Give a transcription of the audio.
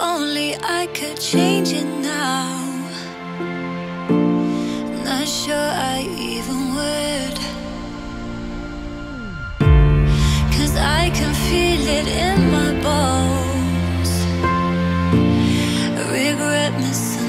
only I could change it now. Not sure I even would. Cause I can feel it in my bones. Regret myself.